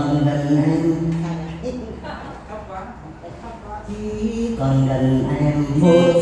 còn đình em chỉ còn đình em vui